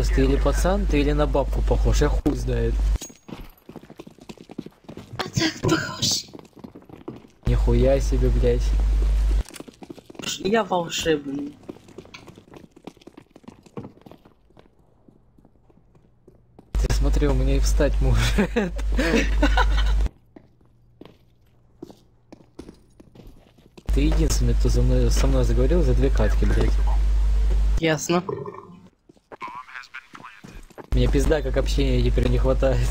Николас, ты или пацан, ты или на бабку похож, я хуй знает. А так похож. Нихуя себе, блядь. Я волшебный. Ты смотри, у меня и встать может. Ты единственный, кто за мной, со мной заговорил за две катки, блядь. Ясно. Мне пизда, как общения теперь не хватает.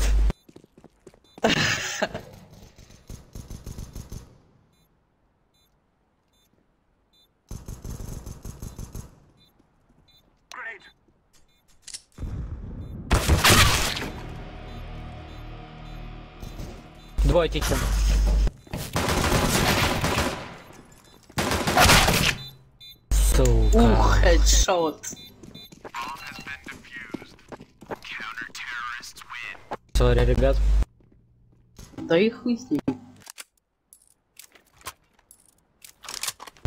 Двое. Сука. Ух, хедшот. Сори, ребят. Да и хуй с ним.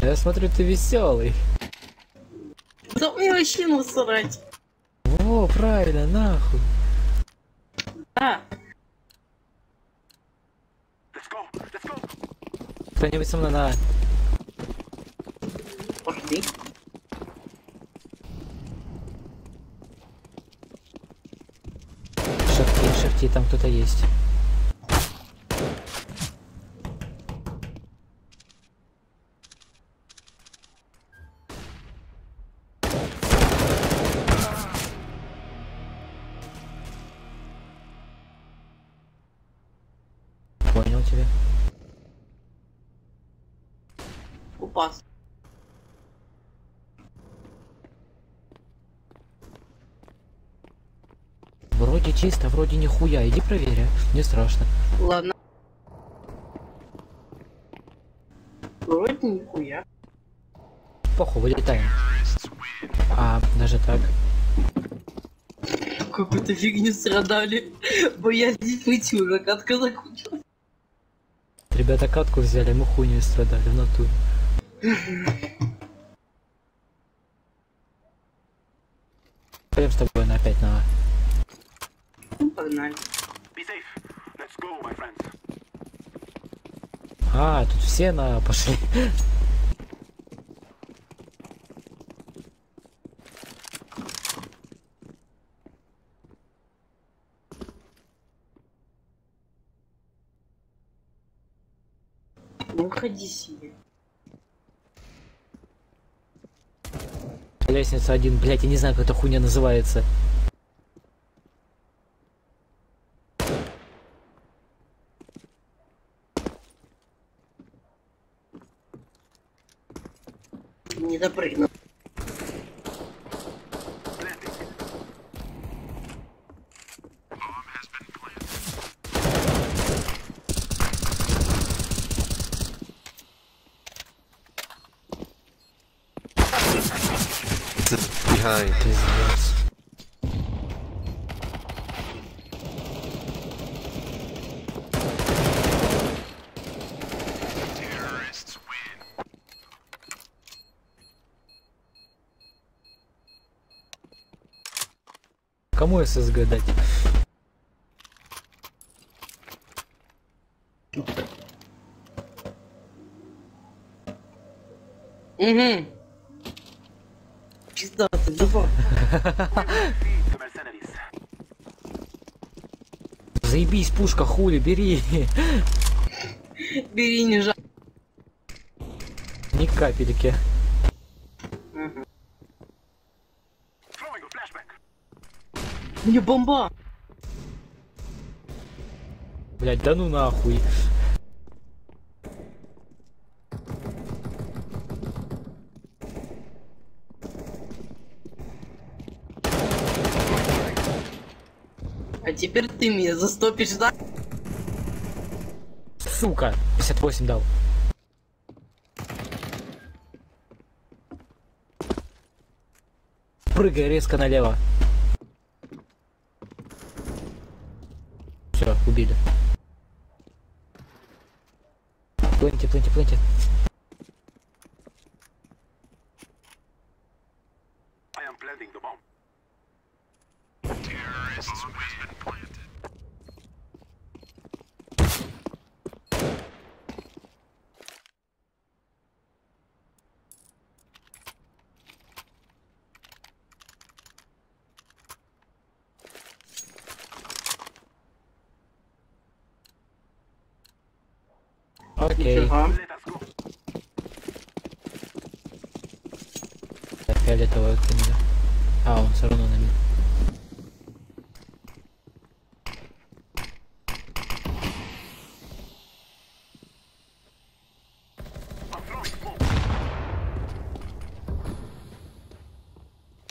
Я смотрю, ты веселый. Да мне вообще насрать. Во, правильно, нахуй. Да. Кто-нибудь со мной на... Пошли. Там кто-то есть. Чисто, вроде нихуя. Иди проверь, а. Мне страшно. Ладно. Вроде нихуя. Похуй, вылетаем. А, даже так. Какую-то фигню страдали. Боясь выйти уже катка закончилась. Ребята катку взяли, мы хуйню страдали в натуре. Пойдем с тобой на опять на... А. Ну, Погнали. Be safe. Let's go, my friends. А, тут все на пошли. Ну, ходи себе. Лестница один, блять, я не знаю, как эта хуйня называется. Не допрыгнул. Behind. Кому ССГ дать? Угу. Пизда ты, давай. Заебись, пушка, хули, бери. Бери, не жаль. Ни капельки. Мне бомба. Блять, да ну нахуй. А теперь ты меня застопишь, да? Сука, 58 дал. Прыгай резко налево. Все, убили. Плыньте, плыньте, плыньте. I am planting the bomb. Окей, Нифига. Let us go. так, фиолетовая книга. А, он все равно на меня. I'm throwing smoke.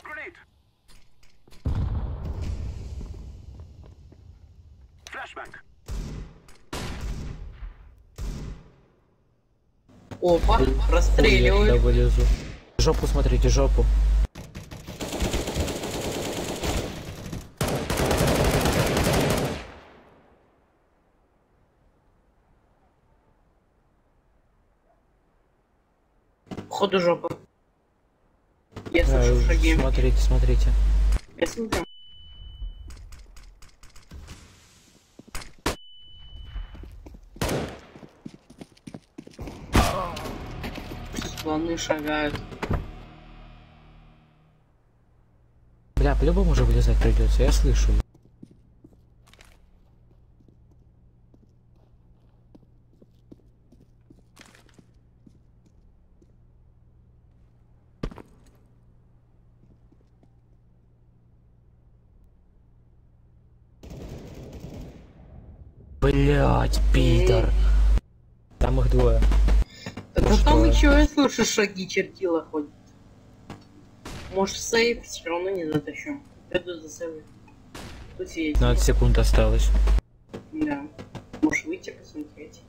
Grenade. Flashbang. Опа, Хуй я вылезу. Жопу смотрите, жопу. Ходу жопа. Я слышу шаги. смотрите, смотрите. Я смотрю. Слоны шагают. Бля, по-любому уже вылезать придется, я слышу. Блять, Питер. Там их двое. Так Ну а там что? Слышу шаги чертила ходит. Может сейф все равно не затащу. Пойду за сейф. Тут есть. 15 секунд осталось. Да. Можешь выйти посмотреть.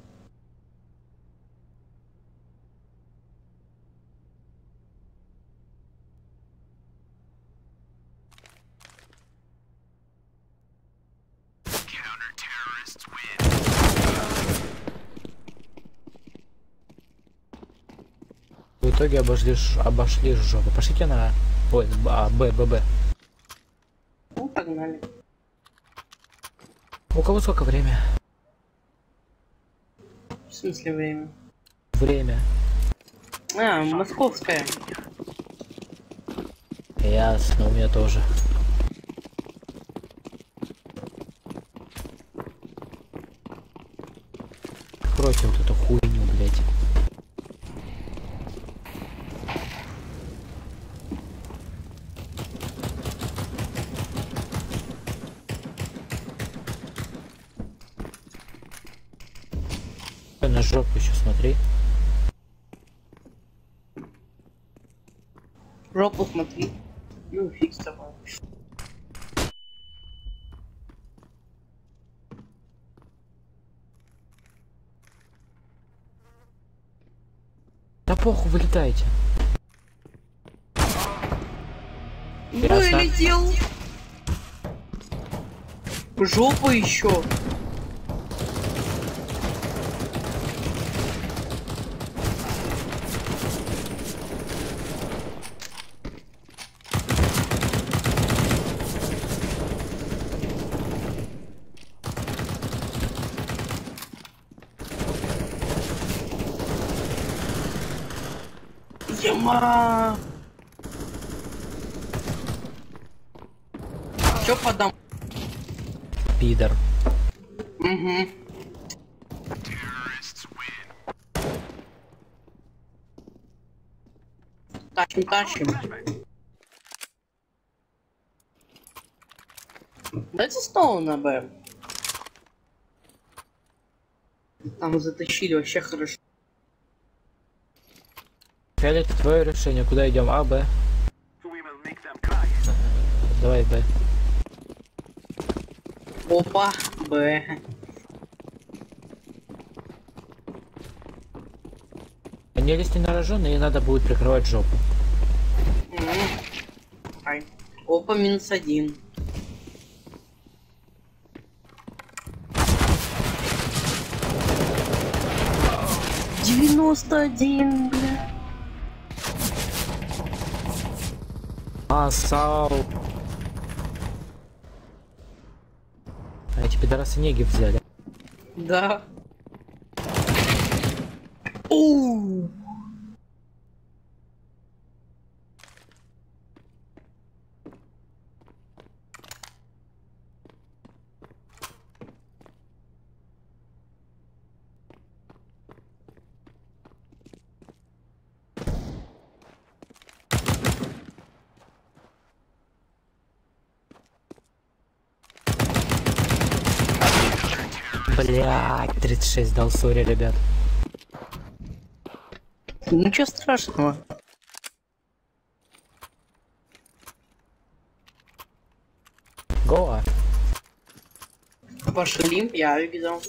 В итоге обошли, обошли жопу. Пошлите на... Ой, а, Б, Б, Б. Ну, погнали. У кого сколько время? В смысле время? Время. А, московская. Ясно, у меня тоже. Откройте вот эту хуйню, блядь. На жопу еще смотри. Жопу смотри. Ну, фиг с тобой. Да похуй, вылетайте. Ясно. Вылетел. Жопа еще. Яма. Чё подам? Пидор. Угу. Тащим. Дайте снова на Б. Там затащили вообще хорошо. Фиолет, твое решение. Куда идем? А, Б. Давай, Б. Опа, Б. Они если не нароженные, надо будет прикрывать жопу. Ай. Опа, минус один. Девяносто один, бля. Асау. Эти пидорасы неги взяли. Да. Оу! Блять, 36 дал, сори, ребят. Ничего страшного. Гоа. Пошли, я видел.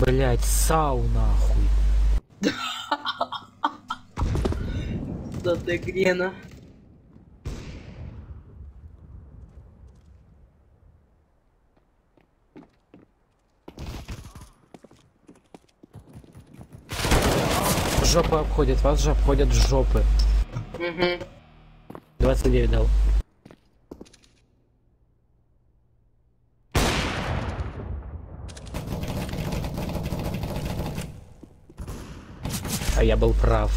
Блять, сау нахуй. Да ты грена. Жопы обходят, вас же обходят жопы. Угу. 29 дал. А я был прав.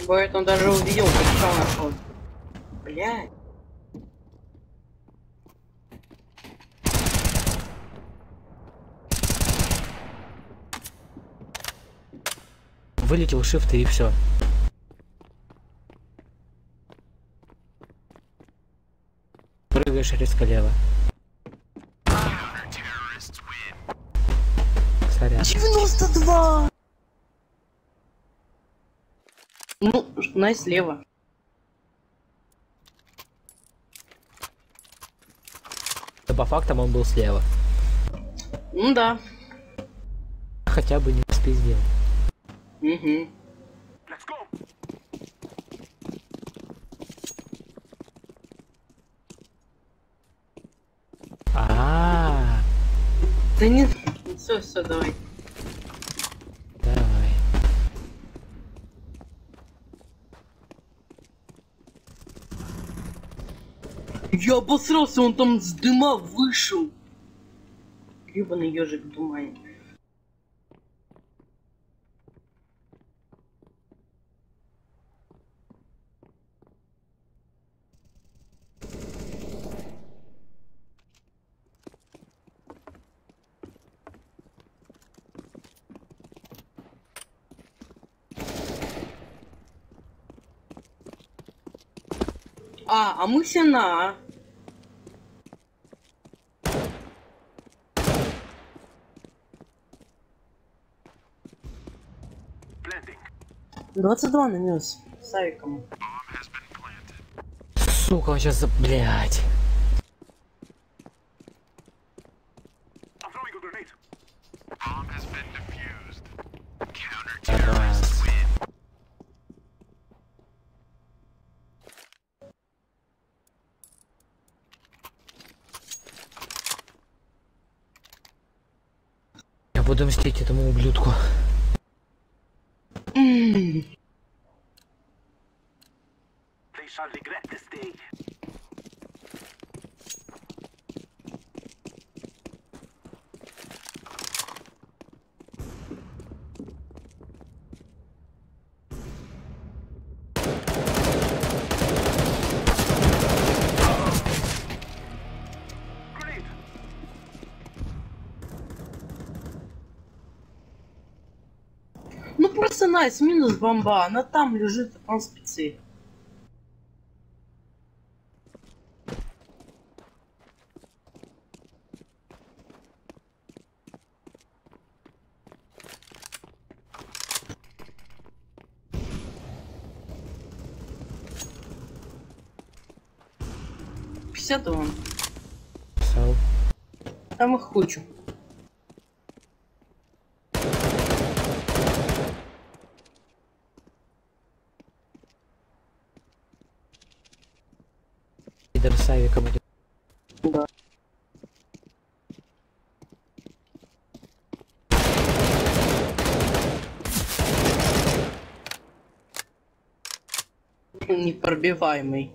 Бывает, он даже увидел, как нашел. Блядь. Вылетел shift и все. Прыгаешь резко лево. Сорян. 92! Ну, най слева. Да по фактам он был слева. Ну да. Хотя бы не спиздил. Угу. Let's go. А, Да не... Все, все, давай. давай. Я обосрался, он там с дыма вышел. Гребаный ежик в А, мы все на. А. Blending. 22 нанес. Савиком. Сука, он сейчас за... Блять. I'm throwing a grenade. Раз. Я буду мстить этому ублюдку. Найс минус бомба, она там лежит, а он спецы. Пятьдесят он. Там их кучу. Авиком идет. Да. Непробиваемый.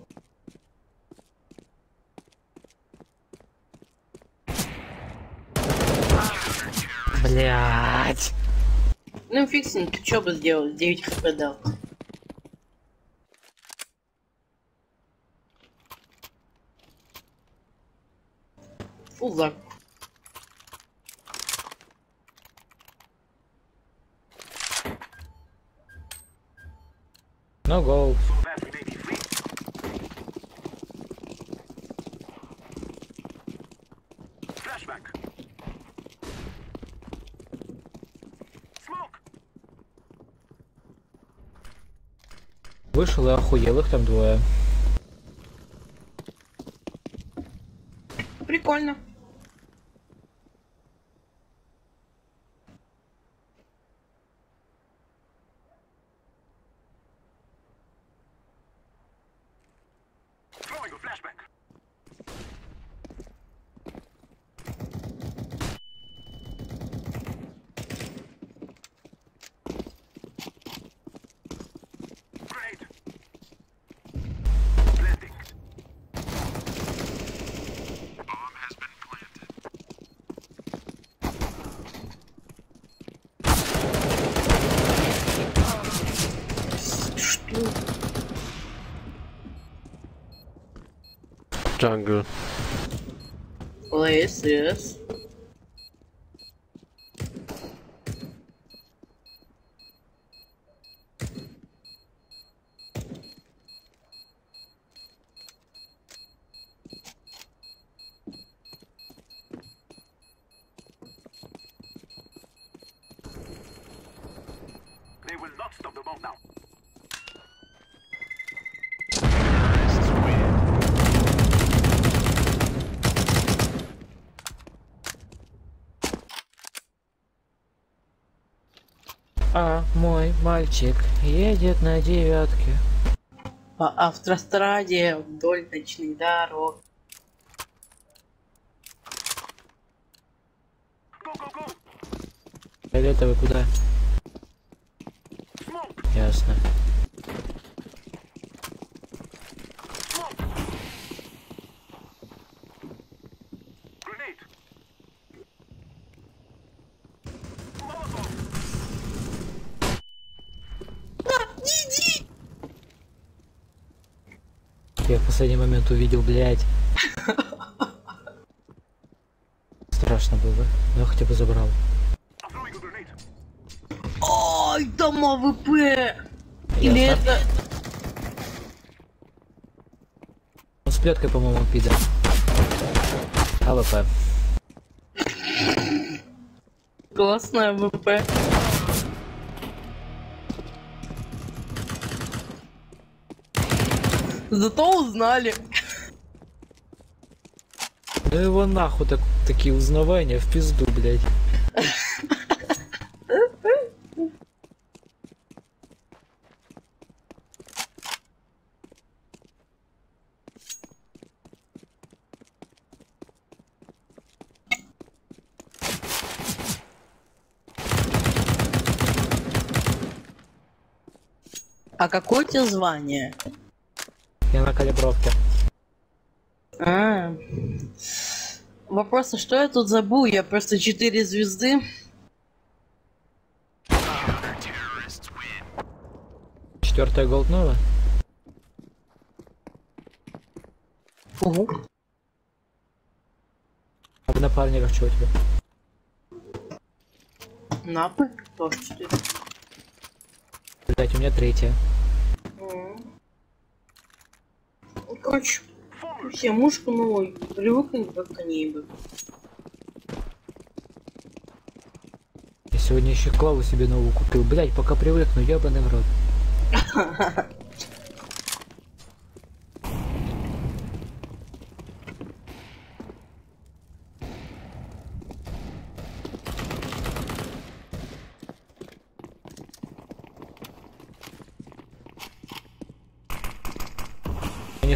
Блять. Ну, фиксинг, ты чё бы сделал? 9 хп дал. Free. Flashback. Smoke. Вышел и охуел, их там двое. Прикольно. jungle. Place, yes. Мальчик едет на девятке. По автостраде вдоль ночных дорог. Фиолетовый куда? Ясно. Момент увидел, блядь. Страшно было. Но я хотя бы забрал. Ой, там АВП! Или это... Он с плеткой, по-моему, пидор. АВП. Классная АВП. Зато узнали. Ну его нахуй так, такие узнавания в пизду, блядь. А какое у тебя звание? Я на калибровке. А. Вопрос, а что я тут забыл? Я просто 4 звезды. Четвертая голднова. Угу. А в напарниках что у тебя? Напы? Тоже 4. Блять, у меня третья. Ну, Короче, все, мушку новую. Привыкнуть как к ней бы. Я сегодня еще клаву себе новую купил. Блять, пока привыкну, ебаный в рот.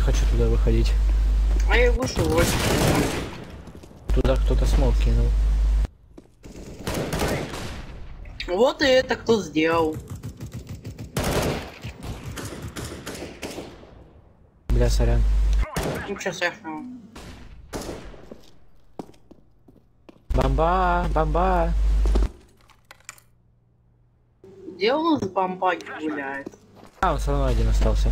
хочу туда выходить. А я вышел вот. Туда кто-то смог кинул. Вот и это кто сделал. Бля, сорян. Ничего страшного. Бомба, бомба. Где у нас бомбаги гуляет? А, он все равно один остался.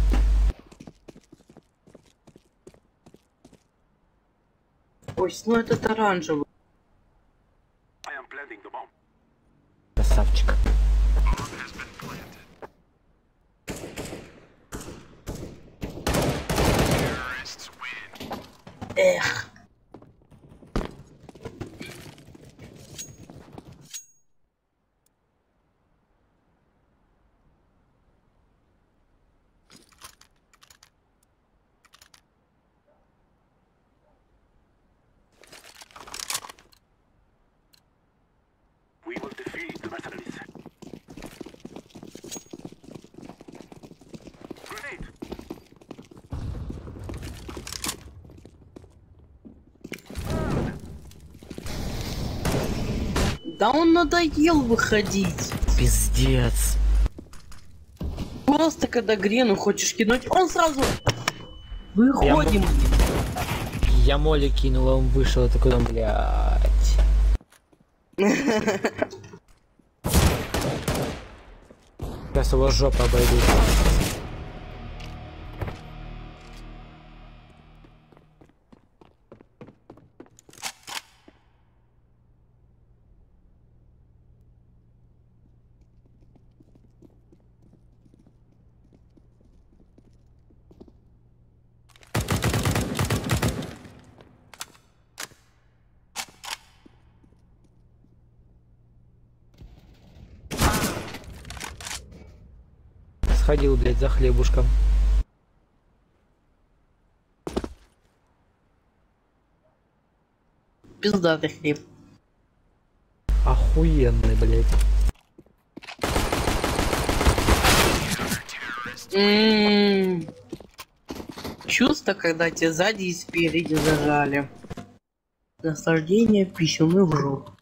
Ой, ну этот оранжевый. Да он надоел выходить. Пиздец. Просто когда Грену хочешь кинуть, он сразу... Выходим. Я моли кинул, а он вышел, и такой, блядь. Сейчас его жопа обойдут. Сходил, блядь, за хлебушком. Пиздатый хлеб. Охуенный, блядь. М-м-м. Чувство, когда тебя сзади и спереди зажали. Наслаждение пищуны в жопу.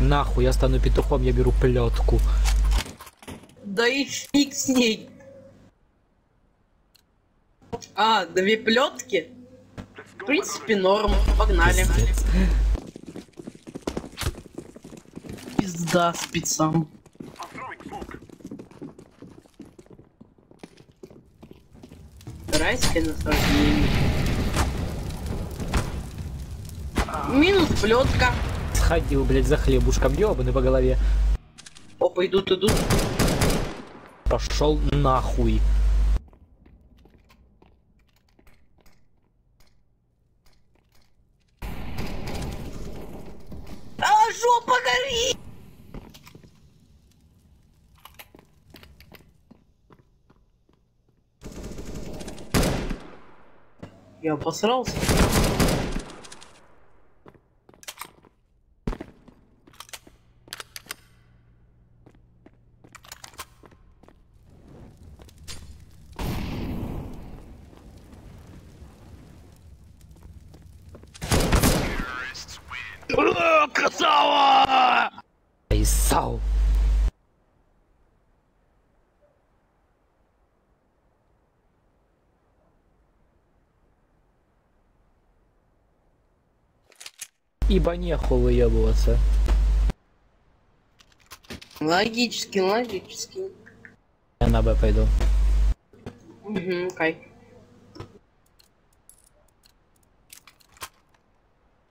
Нахуй, я стану петухом, я беру плетку. И фиг с ней. А, две плетки? В принципе, норм. Погнали. Пизда спецам. Райское наслаждение. Минус плетка. Сходил, блядь, за хлебушком, ёбаный по голове. Опа, идут, идут. Пошел нахуй. А, жопа горит! Я обосрался. Ибо нехуй выебываться. Логически, логически. Я на Б пойду. Угу, кай.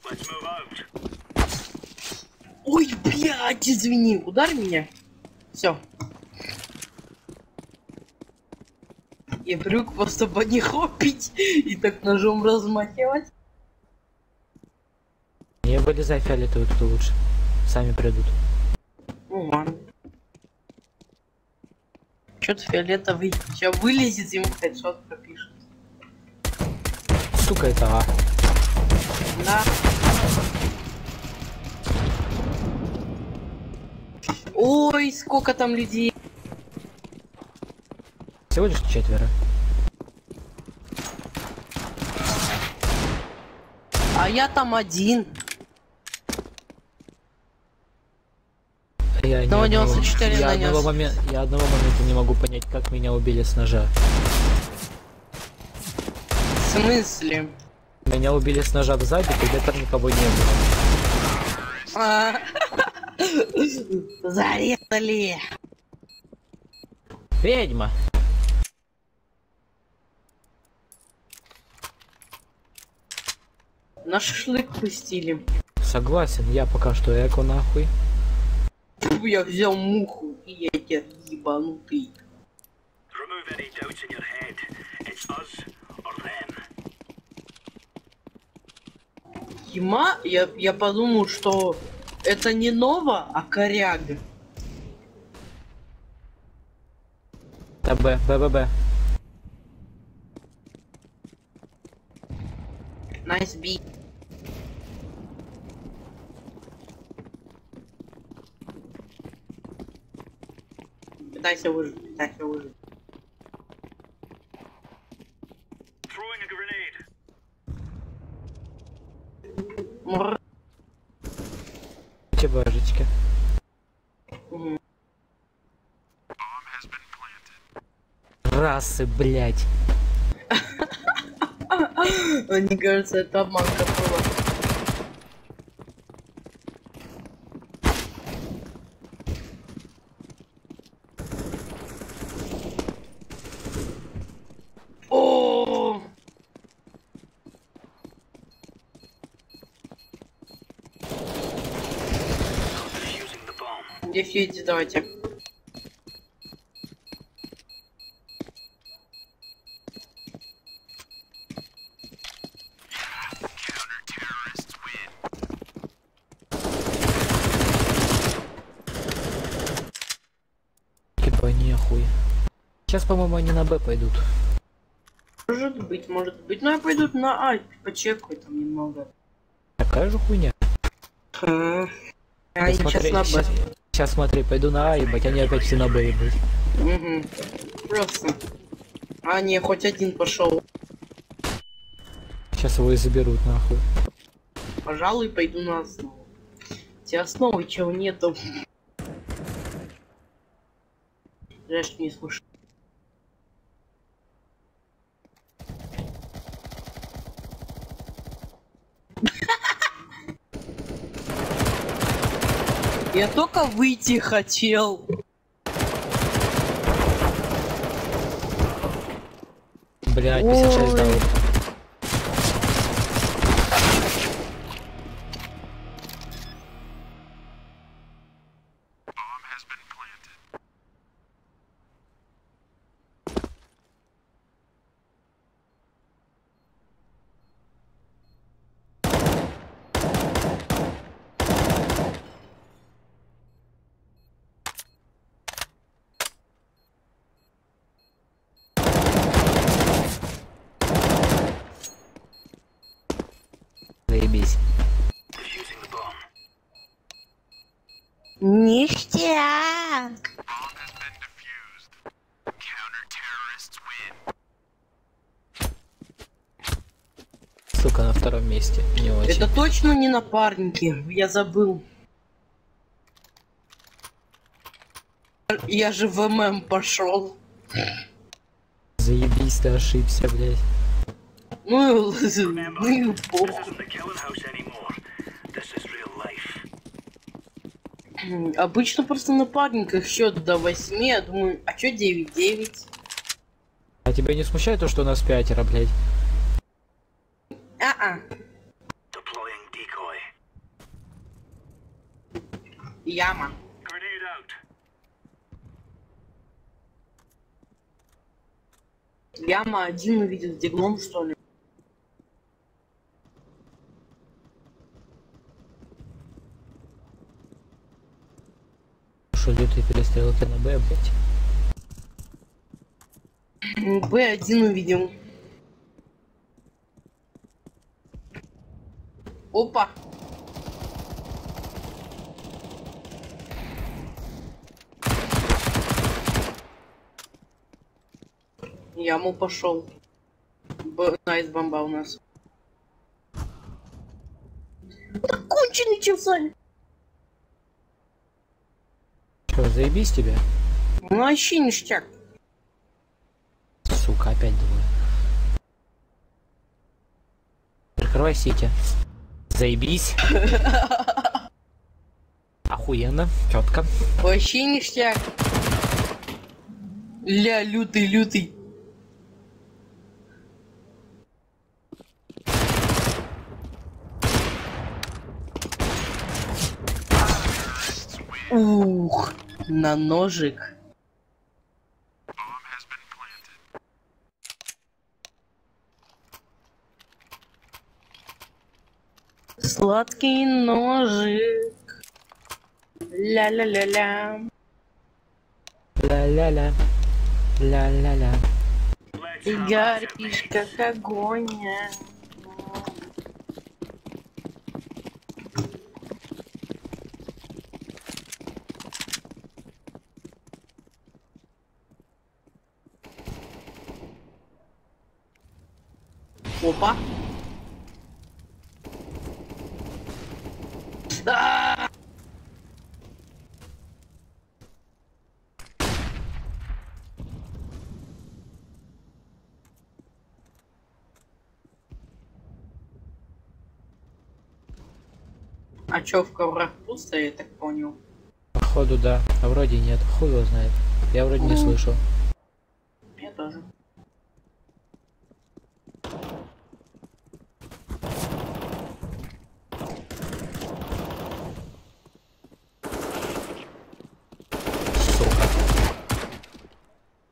Let's move out. Ой, блядь, извини, ударь меня. Все. Я привык просто по них хопить и так ножом размахивать вылезай фиолетовый кто лучше. Сами придут. Ну. Чё ты фиолетовый? Сейчас вылезет, ему хедшот пропишет. Сука это а. Да. Ой, сколько там людей. Всего лишь четверо. А я там один. Я, ни Одного одного- 94 я одного, момента, я одного момента не могу понять, как меня убили с ножа. В смысле? Меня убили с ножа сзади, когда там никого не было. А. Зарезали. Ведьма! На шашлык пустили. Согласен, я пока что эко нахуй. Фу, Я взял муху и я тебя ебанутый. Remove any doubts in your head. It's us or them. Ема, я, я подумал, что это не Нова, а коряг. Да Б, Б, Б, Б. Найс би. Пытайся выжить, пытайся выжить. Мр. Эти божечки. Расы, блять. Мне кажется, это обманка была. Дефьюзи давайте. Типа нехуй. Сейчас, по-моему, они на Б пойдут. Может быть, может быть. Но я пойду на А, почекаю там немного. Такая же хуйня. А, Да я сейчас на Б. щас смотри, пойду на А, ебать, они опять все на Б ебать. Угу. Просто. А, не, хоть один пошел. Сейчас его и заберут нахуй. Пожалуй, пойду на основу. Те основы чего нету. Что не слушай. Я только выйти хотел. Блять, 56 Ой. дал. Ништяк. Сука, на втором месте. Не очень. Это точно не напарники, я забыл. Я же в ММ пошел. Заебись, ты ошибся, блять. Ну, ну и похуй. Обычно просто на парниках счет до 8, я думаю, а чё 9-9? А тебя не смущает то, что у нас пятеро, блять? А-а, Deploying decoy. яма. Яма один увидел с диглом, что ли? Что перестрелки на Б, блять. М, Б1 увидел. Опа! Яму пошел. Б... Nice бомба у нас. Конченый часами. Что, заебись тебе? Ну вообще ништяк. Сука, опять двое. Прикрывай сити. Заебись. Охуенно, четко. Вообще ништяк. Ля, лютый, лютый. Ух, на ножик. Сладкий ножик. Ля-ля-ля-ля. Ля-ля-ля. Ля-ля-ля. Have горишь, как огонь. Опа. А! А чё в коврах пусто, я так понял? Походу, да. А вроде нет. Хуй его знает. Я вроде не слышал. Я тоже.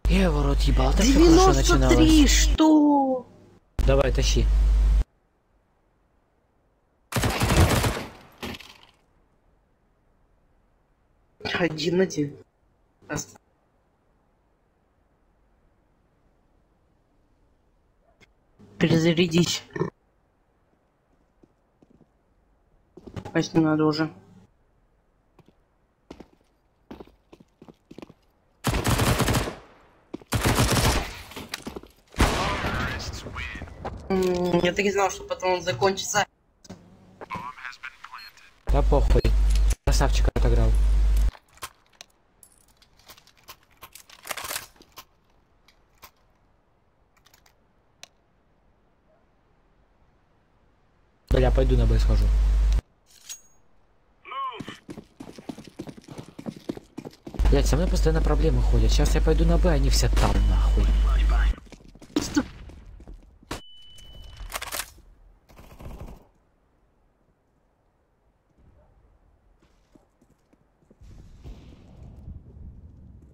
Я его рот ебал. Так всё хорошо 93, начиналось. что? Давай, тащи. Раз. Перезарядись. Пасть надо уже. Я так и знал, что потом он закончится. Да похуй. Красавчик отыграл. Бля, пойду на Б схожу. Блять, со мной постоянно проблемы ходят. Сейчас я пойду на Б, они все там нахуй.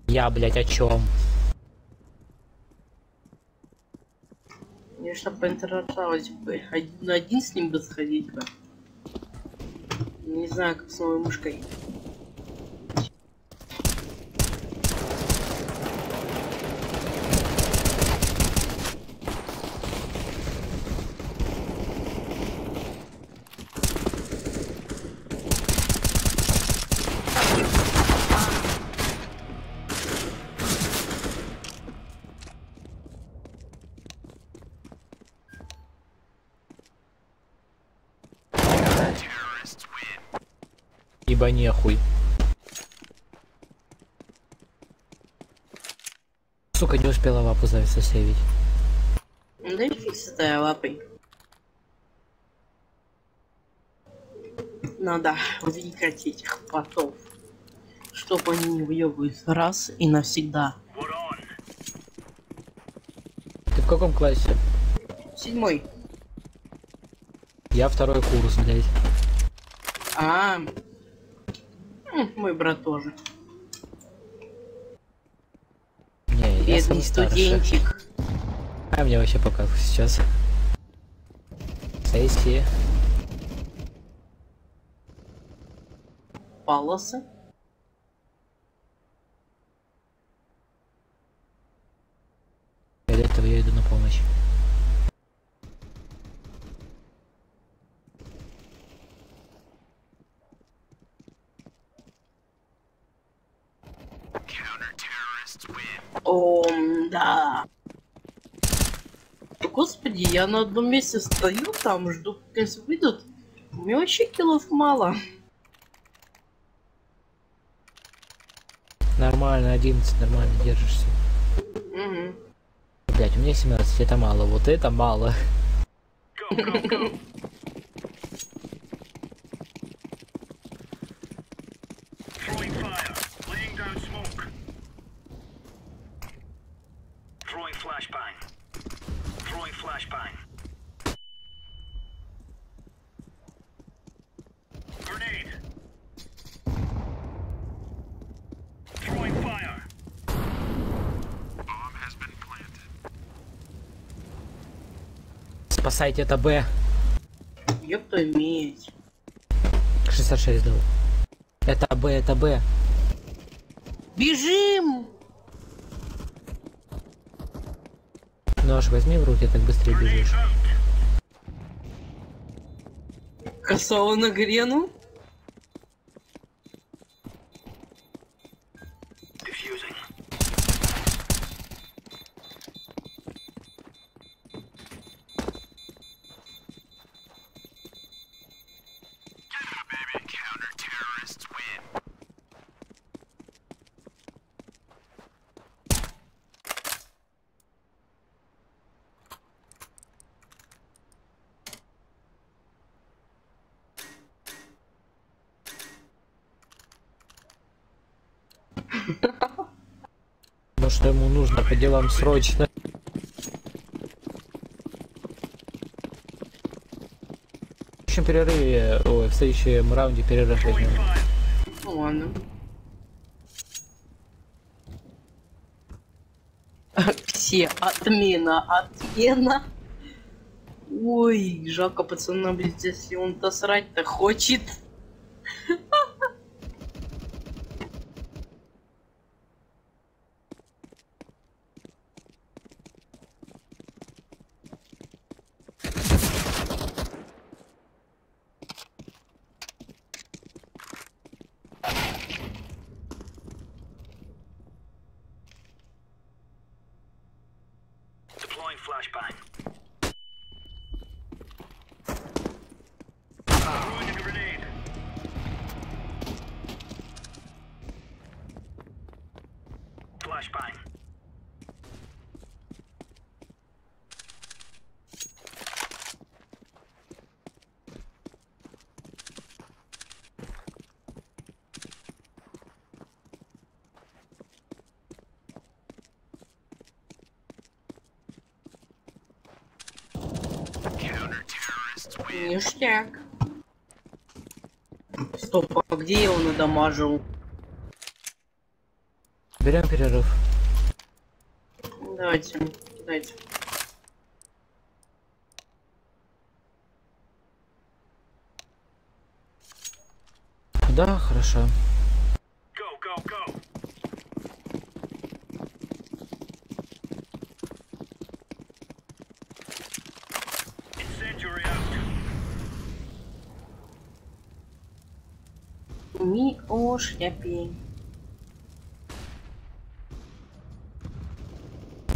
Я, блять, о чем? Конечно, поинтересовалась бы. Один на один с ним бы сходить бы. Не знаю, как с новой мышкой. Ибо нехуй. Сука, не успела лапу зависа сейвить. Ну, Дай фиг с этой лапой. Надо выкать этих потов. Чтоб они не въебывались раз и навсегда. Ты в каком классе? Седьмой. Я второй курс, блядь. А, м, мой брат тоже. Не, я Бедный старше. студентик. А мне вообще пока сейчас. Сессии. Палосы. Я Для этого я иду на помощь. О, да. Господи, я на одном месте стою, там жду, пока выйдут. У меня вообще киллов мало. Нормально, 11, нормально держишься. Угу. Блять, у меня 17, это мало, вот это мало. Go, go, go. Спасайте, это Б. Ёпта иметь. 66 дал. Это Б, это Б. Бежим! Нож возьми в руки, так быстрее бежишь. out. Косого на грену. Diffusing. baby. Counter terrorists win. Ну что ему нужно по делам срочно. В следующем перерыве, ой, в следующем раунде перерыв возьмем. Ну ладно. Все отмена, отмена. Ой, жалко пацана, блядь, если он-то срать-то хочет. Ништяк. Стоп, а где я его надамажил? Берем перерыв. Давайте, дайте. Да, хорошо. Go, go, go. Incendiary out. Ми о шляпе.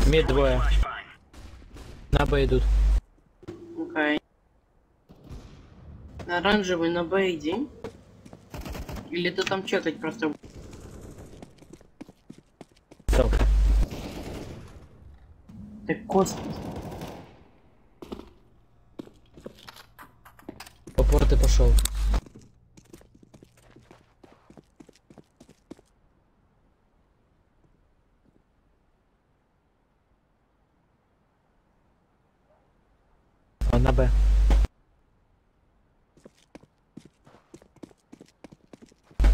Мид двое. На Б идут. Окей. Оранжевый на Б иди. Или ты там чекать просто Ссылка. Ты господи. По порты пошел. Он на Б.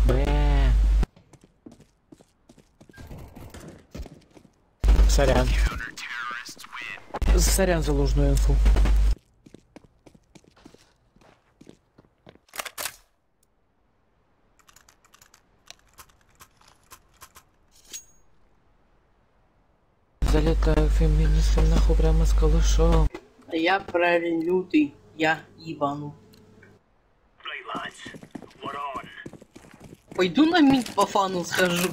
Б. Сорян. Сорян за ложную инфу. Залетаю феминистом нахуй прямо с калышом. А я правильно лютый. Я ебану. Пойду на мид по фану схожу.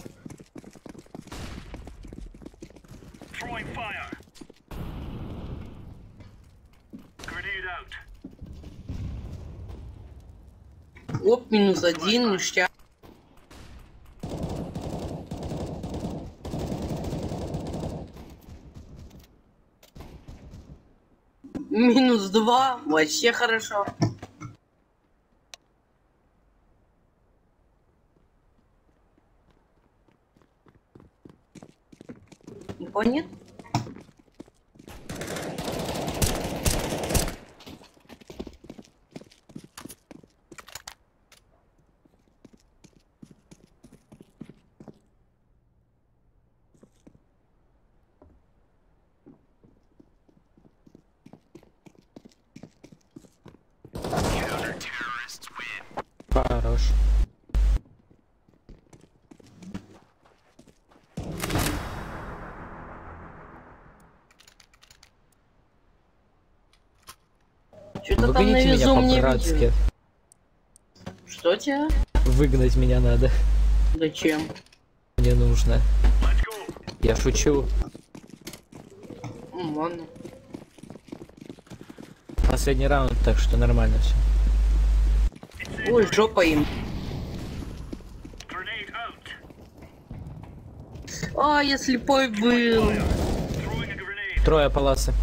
Минус один, ништяк. Минус два, вообще хорошо. Никого нет? Хорош. Что-то там на Выгоните меня по-братски. Что тебе? Выгнать меня надо. Зачем? Мне нужно. Я шучу. М, Ладно. Последний раунд, так что нормально все. Ой, жопа им. Grenade out. А, я слепой был. Трое паласы.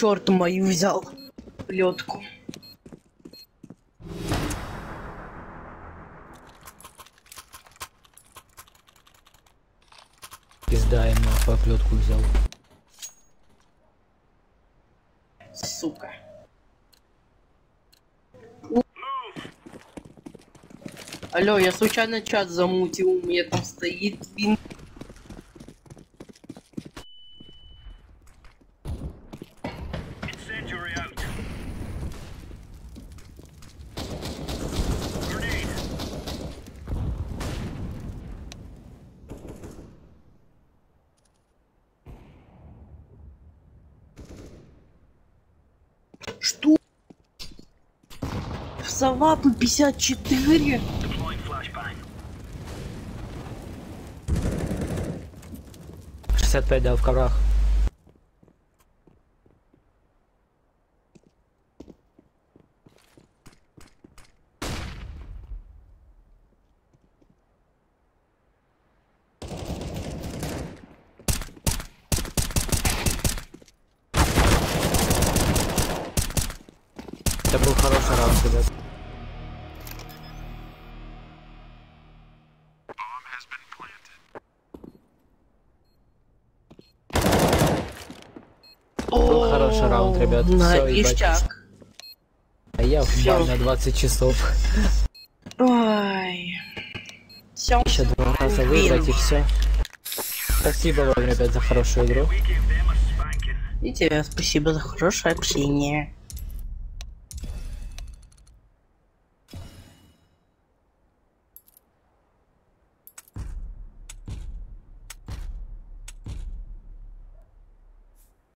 Черт мою взял. Плетку. Пизда ему по оплетку взял. Сука. Алло, я случайно чат замутил, у меня там стоит вин. Что? Сова по 54? Deploying flashbang. 65 дал в коврах. Ребят. На ебать. ништяк. А я в Всё. бар на 20 часов. Ой. Все. Еще два раза выиграть и все. Спасибо вам, ребят, за хорошую игру. И тебе спасибо за хорошее общение.